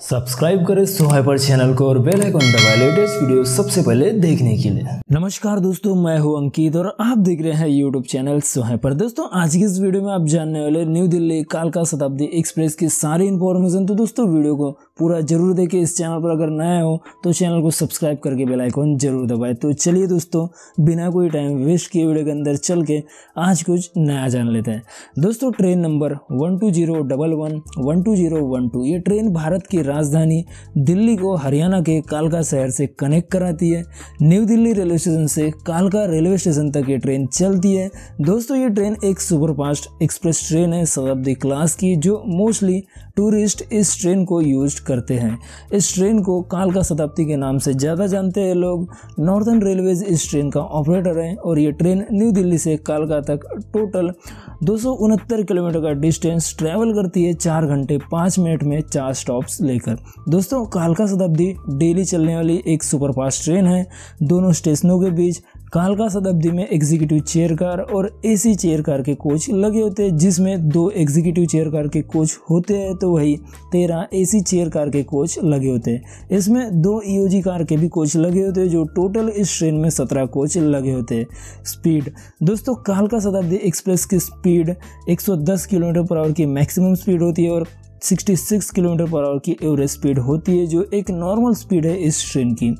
Subscribe करें सोहाइपर channel को और बेल आइकन दबाएँ लेटेस्ट वीडियो सबसे पहले देखने के लिए। नमस्कार दोस्तों, मैं हूँ अंकित और आप देख रहे हैं यूट्यूब चैनल सोहाइपर दोस्तों, आज की इस वीडियो में आप जानने वाले न्यू दिल्ली कालका शताब्दी एक्सप्रेस की सारी इन्फॉर्मेशन तो दोस्तों, वीडियो को पूरा ज़रूर देखें इस चैनल पर अगर नया हो तो चैनल को सब्सक्राइब करके बेल आइकन ज़रूर दबाए। तो चलिए दोस्तों, बिना कोई टाइम वेस्ट किए वीडियो के अंदर चल के आज कुछ नया जान लेते हैं। दोस्तों train number one two zero double one one two zero one two ये ट्रेन भारत की राजधानी दिल्ली को हरियाणा के कालका शहर से कनेक्ट कराती है। न्यू दिल्ली रेलवे स्टेशन से कालका रेलवे स्टेशन तक ये ट्रेन चलती है। दोस्तों, ये ट्रेन एक सुपरफास्ट एक्सप्रेस ट्रेन है, शताब्दी क्लास की, जो मोस्टली टूरिस्ट इस ट्रेन को यूज़ करते हैं। इस ट्रेन को कालका शताब्दी के नाम से ज़्यादा जानते हैं लोग। नॉर्दर्न रेलवेज इस ट्रेन का ऑपरेटर है और ये ट्रेन न्यू दिल्ली से कालका तक टोटल दो सौ उनहत्तर किलोमीटर का डिस्टेंस ट्रैवल करती है चार घंटे पाँच मिनट में चार स्टॉप्स लेकर। दोस्तों, कालका शताब्दी डेली चलने वाली एक सुपरफास्ट ट्रेन है। दोनों स्टेशनों के बीच कालका शताब्दी में एग्जीक्यूटिव चेयर कार और एसी चेयर कार के कोच लगे होते हैं, जिसमें दो एग्जीक्यूटिव चेयर कार के कोच होते हैं तो वही तेरह एसी चेयर कार के कोच लगे होते हैं। इसमें दो ईओजी कार के भी कोच लगे होते हैं, जो टोटल इस ट्रेन में सत्रह कोच लगे होते हैं। स्पीड दोस्तों, कालका शताब्दी एक्सप्रेस की स्पीड 110 किलोमीटर पर आवर की मैक्सिमम स्पीड होती है और 66 किलोमीटर पर आवर की एवरेज स्पीड होती है, जो एक नॉर्मल स्पीड है इस ट्रेन की।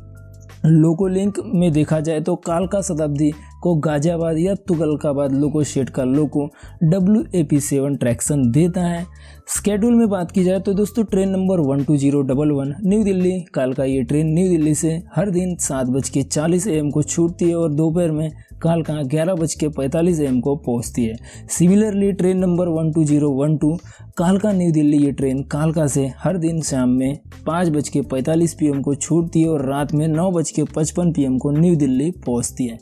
लोको लिंक में देखा जाए तो कालका शताब्दी को गाजियाबाद या तुगलकाबाद लोको शेड का loco W A P seven traction देता है। स्केड्यूल में बात की जाए तो दोस्तों train number one two zero double one New Delhi कालका ये ट्रेन न्यू दिल्ली से हर दिन सात बज के चालीस एम को छूटती है और दोपहर में कालका ग्यारह बज के पैंतालीस एम को पहुँचती है। Similarly train number one two zero one two कालका न्यू दिल्ली ये ट्रेन कालका से हर दिन शाम में पाँच बज के पैंतालीस पी को छूटती है और रात में नौ बज के पचपन पी को न्यू दिल्ली पहुँचती है।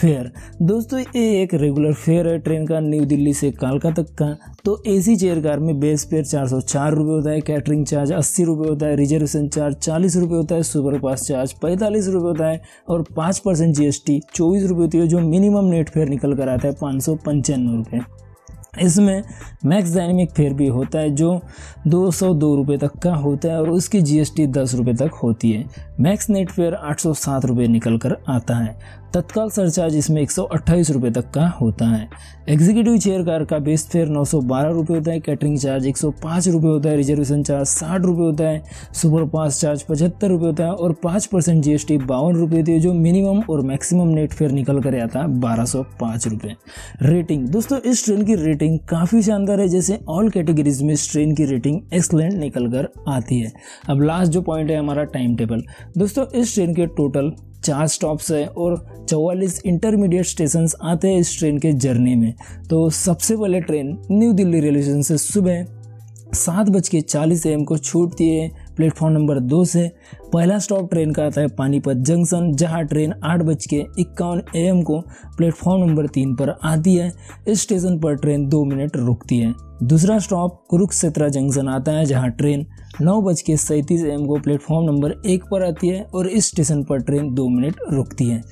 फेयर दोस्तों, ये एक रेगुलर फेयर है ट्रेन का न्यू दिल्ली से कालका तक का। तो एसी चेयर कार में बेस फेयर चार सौ चार रुपये होता है कैटरिंग चार्ज अस्सी रुपये होता है रिजर्वेशन चार्ज चालीस रुपये होता है सुपर पास चार्ज पैंतालीस रुपये होता है और पाँच परसेंट जी एस टी चौबीस रुपये होती है, जो मिनिमम नेट फेयर निकल कर आता है पाँच सौ पंचानवे रुपये इसमें मैक्स डायनेमिक फेयर भी होता है जो दो सौ दो रुपये तक का होता है और उसकी जीएसटी दस रुपये तक होती है। मैक्स नेट फेयर आठ सौ सात रुपये निकल कर आता है। तत्काल सरचार्ज इसमें एक सौ तक का होता है। एग्जीक्यूटिव चेयर कार का बेस फेयर नौ सौ बारह रुपये होता है। कैटरिंग चार्ज एक सौ पाँच रुपये होता है। रिजर्वेशन चार्ज साठ रुपये होता है। सुपर पास चार्ज पचहत्तर रुपये होता है और पाँच परसेंट जी एस टी बावन रुपये होती है, जो मिनिमम और मैक्सिमम नेट फेयर निकल कर आता है बारह सौ पाँच रुपये रेटिंग दोस्तों, इस ट्रेन की रेटिंग काफ़ी शानदार है। जैसे ऑल कैटेगरीज में इस ट्रेन की रेटिंग एक्सलेंट निकल कर आती है। अब लास्ट जो पॉइंट है हमारा टाइम टेबल दोस्तों, इस ट्रेन के टोटल चार स्टॉप्स है और चौवालीस इंटरमीडिएट स्टेशन आते हैं इस ट्रेन के जर्नी में। तो सबसे पहले train New Delhi railway station से सुबह सात बज के चालीस एम को छूटती है। प्लेटफॉर्म नंबर दो से पहला स्टॉप ट्रेन का आता है पानीपत जंक्शन जहाँ ट्रेन आठ बज के इक्यावन एम को प्लेटफॉर्म नंबर तीन पर आती है। इस स्टेशन पर ट्रेन दो मिनट रुकती है। दूसरा स्टॉप कुरुक्षेत्रा जंक्शन आता है, जहाँ ट्रेन नौ बज के सैंतीस एम को प्लेटफॉर्म नंबर एक पर आती है और इस स्टेशन पर ट्रेन दो मिनट रुकती है।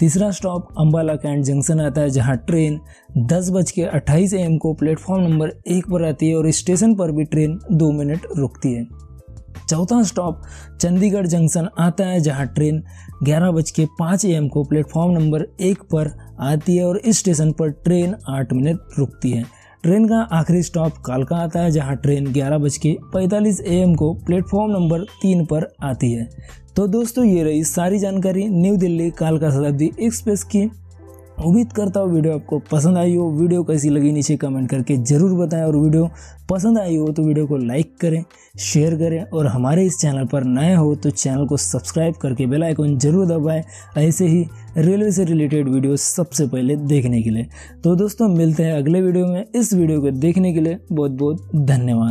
तीसरा स्टॉप अम्बाला कैंट जंक्शन आता है, जहाँ ट्रेन दस बज के अट्ठाईस एम को प्लेटफॉर्म नंबर एक पर आती है और इस स्टेशन पर भी ट्रेन दो मिनट रुकती है। चौथा स्टॉप चंडीगढ़ जंक्शन आता है, जहाँ ट्रेन ग्यारह बज के पाँच एम को प्लेटफॉर्म नंबर एक पर आती है और इस स्टेशन पर ट्रेन आठ मिनट रुकती है। ट्रेन का आखिरी स्टॉप कालका आता है, जहाँ ट्रेन ग्यारह बज के पैंतालीस एम को प्लेटफॉर्म नंबर तीन पर आती है। तो दोस्तों, ये रही सारी जानकारी न्यू दिल्ली कालका शताब्दी एक्सप्रेस की। उम्मीद करता हूँ वीडियो आपको पसंद आई हो। वीडियो कैसी लगी नीचे कमेंट करके ज़रूर बताएँ। और वीडियो पसंद आई हो तो वीडियो को लाइक करें, शेयर करें। और हमारे इस चैनल पर नए हो तो चैनल को सब्सक्राइब करके बेल आइकन ज़रूर दबाएँ। ऐसे ही रेलवे से रिलेटेड वीडियो सबसे पहले देखने के लिए। तो दोस्तों, मिलते हैं अगले वीडियो में। इस वीडियो को देखने के लिए बहुत बहुत धन्यवाद।